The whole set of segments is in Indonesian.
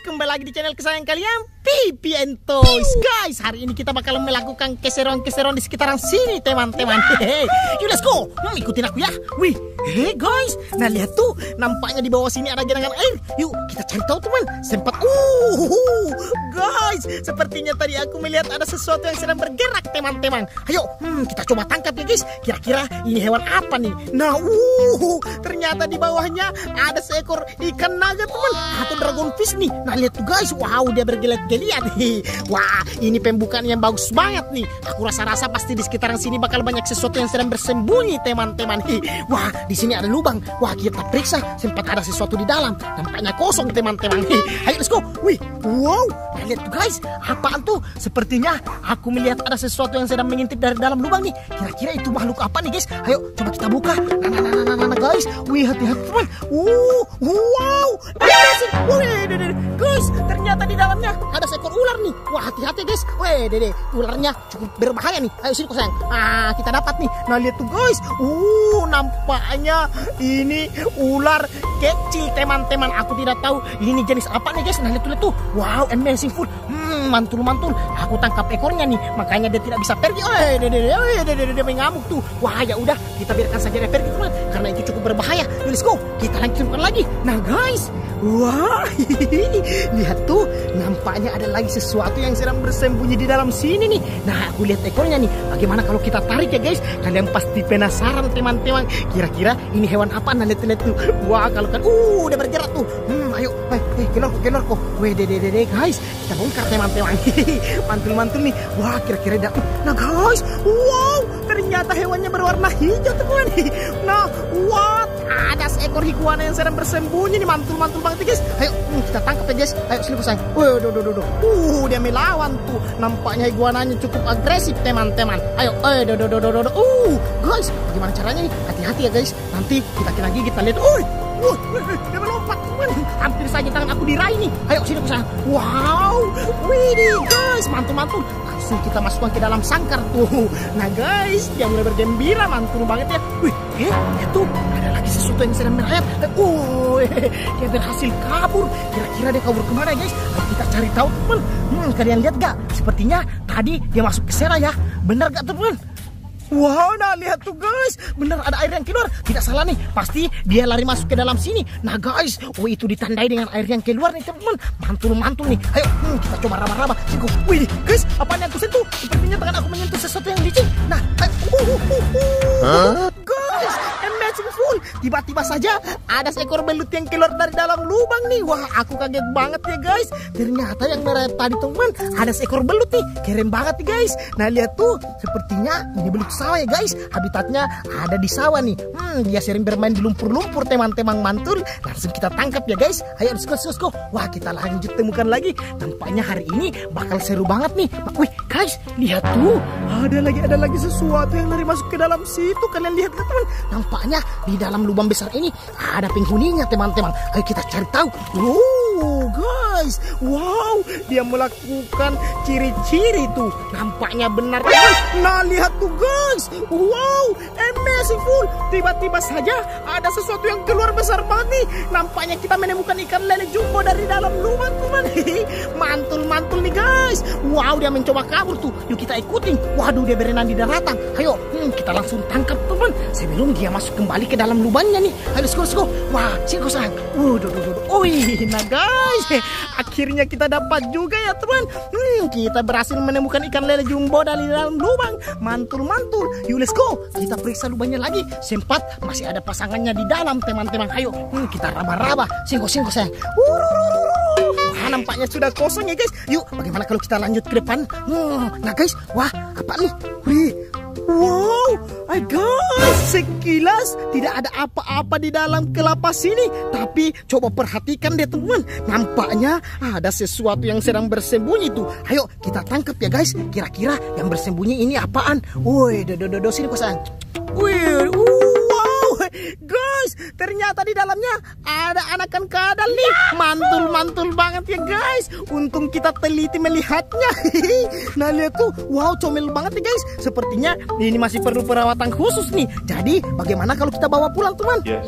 kembali lagi di channel kesayangan kalian Pipi and Toys. Guys, hari ini kita bakal melakukan keseruan-keseruan di sekitaran sini teman-teman. Hehehe, yuk let's go, hmm, ikutin aku ya. Wih, hehe guys, nah lihat tuh. Nampaknya di bawah sini ada genangan air. Yuk, kita cari tahu teman. Sempat, uh, guys. Sepertinya tadi aku melihat ada sesuatu yang sedang bergerak teman-teman. Ayo, hmm, kita coba tangkap ya guys. Kira-kira ini hewan apa nih? Nah, uh, ternyata di bawahnya ada seekor ikan naga teman. Atau dragon fish nih. Nah lihat tuh guys. Wow dia bergeliat-geliat Wah ini pembukaan yang bagus banget nih. Aku rasa-rasa pasti di sekitaran sini bakal banyak sesuatu yang sedang bersembunyi teman-teman. Wah di sini ada lubang. Wah kita periksa. Sempat ada sesuatu di dalam. Nampaknya kosong teman-teman. Ayo let's go. Wih wow. Nah, Lihat tuh guys. Apaan tuh? Sepertinya aku melihat ada sesuatu yang sedang mengintip dari dalam lubang nih. Kira-kira itu makhluk apa nih guys? Ayo coba kita buka. Nah nah nah nah, nah, nah guys. Wih hati-hati teman Uh wow. Amazing Wih dede guys. Ternyata di dalamnya ada seekor ular nih. Wah hati-hati guys. Wih dede ularnya cukup berbahaya nih. Ayo sini kok sayang. Ah kita dapat nih. Nah lihat tuh guys. Uh nampaknya ini ular kecil teman-teman. Aku tidak tahu ini jenis apa nih guys. Nah lihat tuh lihat tuh. Wow amazing full Hmm mantul-mantul. Aku tangkap ekornya nih. Makanya dia tidak bisa pergi. Wih dede Wih dede dede mengamuk tuh. Wah ya udah. Kita biarkan saja dia pergi teman Karena itu cukup berbahaya. Let's go. Kita lanjutkan lagi. Nah guys. Wah, lihat tuh, nampaknya ada lagi sesuatu yang sedang bersembunyi di dalam sini nih. Nah, aku lihat ekornya nih. Bagaimana kalau kita tarik ya guys? Kalian pasti penasaran teman-teman. Kira-kira ini hewan apa? Nah, lihat-lihat tuh. Wah, kalau kan, uh, udah bergerak tuh. Hmm, ayo, eh, eh, kelor, kelor kok. Weh, dede, dede, guys, kita bongkar teman-teman. Mantul-mantul nih. Wah, kira-kira ada. Nah, guys, wow, ternyata hewannya berwarna hijau teman. Nah, what? Ada seekor iguana yang sedang bersembunyi nih mantul-mantul banget nih guys. Ayo hmm, kita tangkap ya guys. Ayo sini sayang. Wah, do, do, do, do. Uh, dia melawan tuh. Nampaknya iguananya cukup agresif teman-teman. Ayo, eh, do, do, do, do. Uh, guys, bagaimana caranya nih? Hati-hati ya guys. Nanti kita kena gigit kita lihat. Uh, uh, dia melompat. Hampir saja tangan aku diraih nih. Ayo sini sayang. Wow, widih guys, mantul-mantul langsung kita masukkan ke dalam sangkar tuh. Nah guys, dia mulai bergembira, mantul banget ya. Wih, eh, itu ada lagi sesuatu yang sedang merayap. Oh, dia berhasil kabur. Kira-kira dia kabur ke mana guys? Ayo kita cari tahu teman. Hmm, kalian lihat gak? Sepertinya tadi dia masuk ke sana ya. Benar gak teman? Wow, nah lihat tuh guys, benar ada air yang keluar. Tidak salah nih, pasti dia lari masuk ke dalam sini. Nah guys, oh itu ditandai dengan air yang keluar nih teman. Mantul-mantul nih. Ayo, hmm, kita coba raba-raba. Wih, guys, apa yang aku sentuh? Sepertinya tangan aku menyentuh sesuatu yang licin. Nah, ayo, Tiba-tiba saja ada seekor belut yang keluar dari dalam lubang nih. Wah, aku kaget banget ya guys. Ternyata yang merah tadi teman ada seekor belut nih. Keren banget nih guys. Nah lihat tuh, sepertinya ini belut sawah ya guys. Habitatnya ada di sawah nih. Hmm, dia sering bermain di lumpur-lumpur teman-teman mantul. Langsung kita tangkap ya guys. Ayo let's go. Wah kita lanjut temukan lagi. Nampaknya hari ini bakal seru banget nih. Wih guys, lihat tuh. Ada lagi ada lagi sesuatu yang lari masuk ke dalam situ. Kalian lihat kan teman? Nampaknya di dalam lubang besar ini ada penghuninya teman-teman. Ayo kita cari tahu. Wow guys, wow dia melakukan ciri-ciri tuh. Nampaknya benar. Nah lihat tuh guys, wow amazing full. Tiba-tiba saja ada sesuatu yang keluar besar banget nih. Nampaknya kita menemukan ikan lele jumbo dari dalam lubang teman. Mantul-mantul nih guys. Wow dia mencoba kabur tuh. Yuk kita ikutin. Waduh dia berenang di daratan. Ayo hmm, kita langsung tangkap teman. Sebelum dia masuk kembali ke dalam lubangnya nih. Let's go, go. Wah sini kau sayang. Waduh, waduh, waduh. Oi, nah guys, akhirnya kita dapat juga ya teman. Hmm, kita berhasil menemukan ikan lele jumbo dari dalam lubang. Mantul-mantul. Yuk let's go. Kita periksa lubangnya lagi. Sempat masih ada pasangannya di dalam teman-teman. Ayo, hmm, kita raba-raba. Singko, singko sayang. Wah, nampaknya sudah kosong ya guys. Yuk, bagaimana kalau kita lanjut ke depan? Hmm, nah guys, wah apa nih? Wih, Wow, guys, sekilas tidak ada apa-apa di dalam kelapa sini. Tapi coba perhatikan deh teman, nampaknya ada sesuatu yang sedang bersembunyi tuh. Ayo kita tangkap ya guys. Kira-kira yang bersembunyi ini apaan? Woi, do do do, do sini kok sayang. Wow, guys, guys, ternyata di dalamnya ada anakan kadal nih. Mantul-mantul banget ya guys. Untung kita teliti melihatnya. nah lihat tuh, wow comel banget nih guys. Sepertinya ini masih perlu perawatan khusus nih. Jadi bagaimana kalau kita bawa pulang teman? Yes.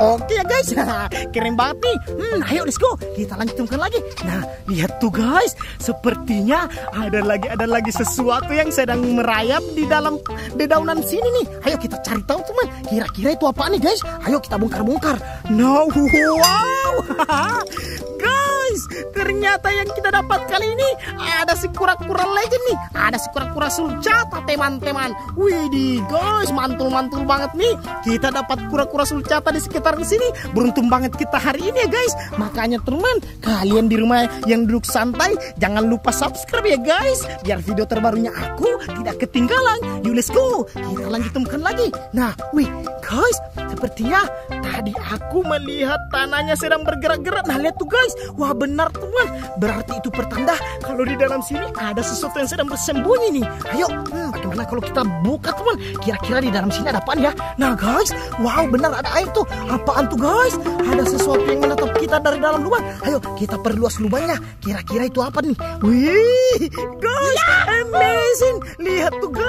Oke ya guys, keren banget nih. Hmm, ayo let's go, kita lanjutkan lagi. Nah, lihat tuh guys, sepertinya ada lagi ada lagi sesuatu yang sedang merayap di dalam dedaunan sini nih. Ayo kita cari tahu teman. Kira-kira itu apa nih guys? Ayo kita bongkar-bongkar. Nah, wow, guys, ternyata yang kita dapat kali ini ada si kura-kura legend nih. Ada si kura-kura sulcata teman-teman. Widih guys, mantul-mantul banget nih. Kita dapat kura-kura sulcata di sekitar sini. Beruntung banget kita hari ini ya guys. Makanya teman, kalian di rumah yang duduk santai, jangan lupa subscribe ya guys. Biar video terbarunya aku tidak ketinggalan. Yuk let's go, kita lanjutkan lagi. Nah, wih guys, sepertinya tadi aku melihat tanahnya sedang bergerak-gerak. Nah lihat tuh guys, wah benar teman. Berarti itu pertanda kalau di dalam sini ada sesuatu yang sedang bersembunyi nih. Ayo, hmm, bagaimana kalau kita buka teman? Kira-kira di dalam sini ada apa ya? Nah guys, wow benar ada air tuh. Apaan tuh guys? Ada sesuatu yang menatap kita dari dalam lubang. Ayo kita perluas lubangnya. Kira-kira itu apa nih? Wih, guys, amazing. Lihat tuh guys,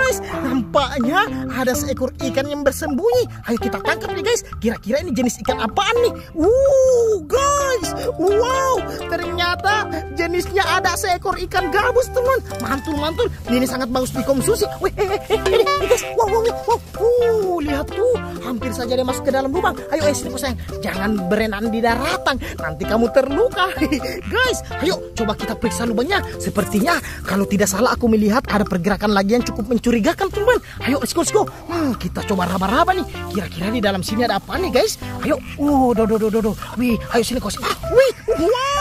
nampaknya ada seekor ikan yang bersembunyi. Ayo kita tangkap nih guys. Kira-kira ini jenis ikan apaan nih? Uh, guys, wow, ternyata jenisnya ada seekor ikan gabus teman. Mantul-mantul. Ini sangat bagus dikonsumsi. Wih, eh, eh, eh, guys, wow, wow, wow, uh, lihat tuh, hampir saja dia masuk ke dalam lubang. Ayo, eh, sini sayang, jangan berenang di daratan, nanti kamu terluka. guys, ayo coba kita periksa lubangnya. Sepertinya kalau tidak salah aku melihat ada pergerakan lagi yang cukup mencurigakan teman. Ayo, let's go, let's go. Hmm, kita coba raba-raba nih. Kira-kira di dalam sini ada apa nih guys? Ayo, uh, do, do, do, do, do. Wih, ayo sini kos. Ah, wih, wow,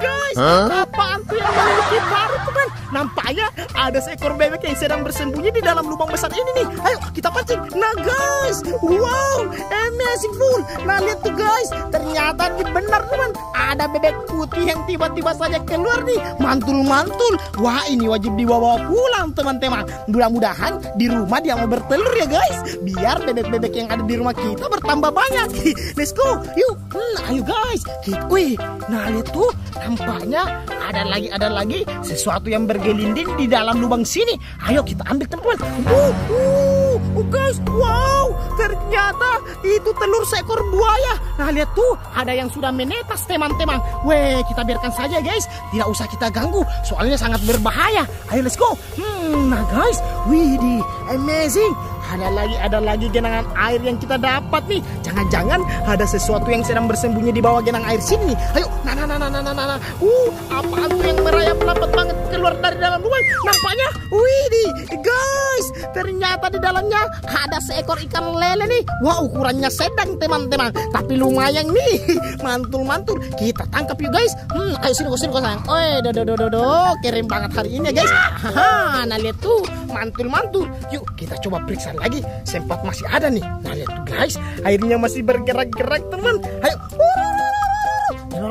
guys, apaan tuh yang memiliki baru teman? Nampaknya ada seekor bebek yang sedang bersembunyi di dalam lubang besar ini nih. Ayo kita pancing. Nah guys, wow, amazing full. Nah lihat tuh guys, ternyata ini benar teman. Ada bebek putih yang tiba-tiba saja keluar nih, mantul-mantul. Wah ini wajib dibawa pulang teman-teman. Mudah-mudahan di rumah dia mau bertelur ya guys. Biar bebek-bebek yang ada di rumah kita bertambah banyak. Let's go, yuk. Hmm, ayo guys. Kita, wih, nah lihat tuh, nampaknya ada lagi ada lagi sesuatu yang bergelinding di dalam lubang sini. Ayo kita ambil teman-teman. Uh, uh, uh, guys, wow, ternyata itu telur seekor buaya. Nah lihat tuh, ada yang sudah menetas teman-teman. Weh, kita biarkan saja guys, tidak usah kita ganggu, soalnya sangat berbahaya. Ayo let's go. Hmm, nah guys, widih, amazing. Ada lagi, ada lagi genangan air yang kita dapat nih. Jangan-jangan ada sesuatu yang sedang bersembunyi di bawah genang air sini. Ayo, nah, nah, nah, nah, nah, nah, nah. Uh, apa tuh yang merayap rapat banget keluar dari dalam lubang? Nampaknya, widih, guys, ternyata di dalamnya ada seekor ikan lele nih. Wah, ukurannya sedang teman-teman, tapi lumayan nih. Mantul-mantul. Kita tangkap yuk guys. Hmm, ayo sini, sini, sayang. Oi, do, do, do, do, do. Keren banget hari ini ya guys. Haha, nah lihat tuh, mantul-mantul. Yuk, kita coba periksa lagi. Sempat masih ada nih. Nah lihat guys, airnya masih bergerak-gerak teman. Ayo.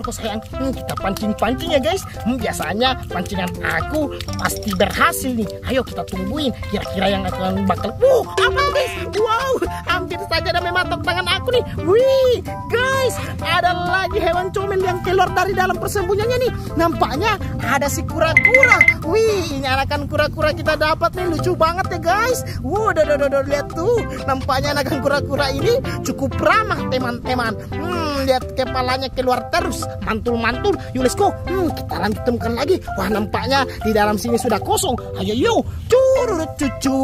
Kok sayang? Hmm, kita pancing-pancing ya guys. Hmm, biasanya pancingan aku pasti berhasil nih. Ayo kita tungguin. Kira-kira yang akan bakal. Uh, apa guys? Wow, hampir saja ada mematok tangan aku nih. Wih, guys, ada lagi hewan comel yang keluar dari dalam persembunyiannya nih. Nampaknya ada si kura-kura. Wih, ini anakan kura-kura kita dapat nih. Lucu banget ya guys. Wow, do, do, do, do, lihat tuh. Nampaknya anakan kura-kura ini cukup ramah teman-teman. Hmm, lihat kepalanya keluar terus. Mantul-mantul go. Hmm, kita lanjutkan lagi. Wah nampaknya di dalam sini sudah kosong. Ayo yuk. Curut cucu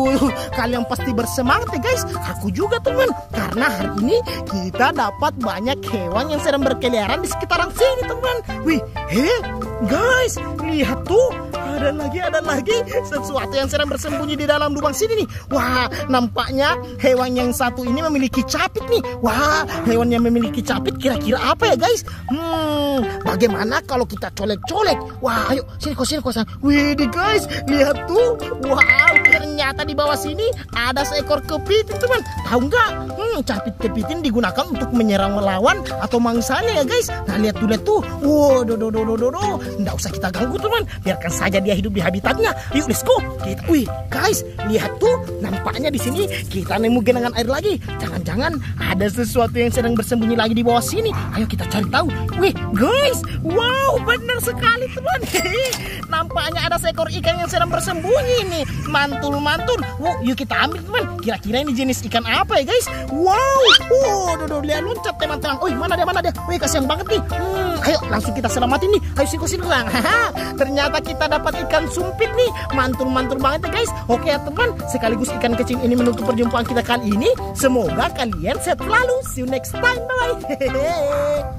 kalian pasti bersemangat ya guys. Aku juga teman. Karena hari ini kita dapat banyak hewan yang sedang berkeliaran di sekitaran sini teman. Wih heh guys lihat tuh ada lagi ada lagi. Sesuatu yang sedang bersembunyi di dalam lubang sini nih. Wah nampaknya hewan yang satu ini memiliki capit nih. Wah hewan yang memiliki capit kira-kira apa ya guys? Hmm bagaimana kalau kita colek-colek? Wah ayo sini kok sini kok wih guys lihat tuh. Wow ternyata di bawah sini ada seekor kepiting teman. Tahu nggak? Hmm, capit kepiting digunakan untuk menyerang melawan atau mangsanya ya guys. Nah lihat tuh lihat tuh. Wow, do do do do do. Nggak usah kita ganggu teman. Biarkan saja dia hidup di habitatnya. Yuk let's go. Kita, wih guys, lihat tuh. Nampaknya di sini kita nemu genangan air lagi. Jangan-jangan ada sesuatu yang sedang bersembunyi lagi di bawah sini. Ayo kita cari tahu. Wih guys, wow benar sekali teman. Nampaknya ada seekor ikan yang sedang bersembunyi nih. Mantul-mantul. Wow, yuk kita ambil teman. Kira-kira ini jenis ikan apa ya guys? Wow, wow, duh, lihat loncat teman-teman. Wih, mana dia, mana dia? Wih, kasihan banget nih. Hmm, ayo langsung kita selamatin nih. Ayo singko lang. Ternyata kita dapat ikan sumpit nih. Mantul-mantul banget ya guys. Oke ya teman, sekaligus ikan kecil ini menutup perjumpaan kita kali ini. Semoga kalian sehat selalu. See you next time. Bye. -bye.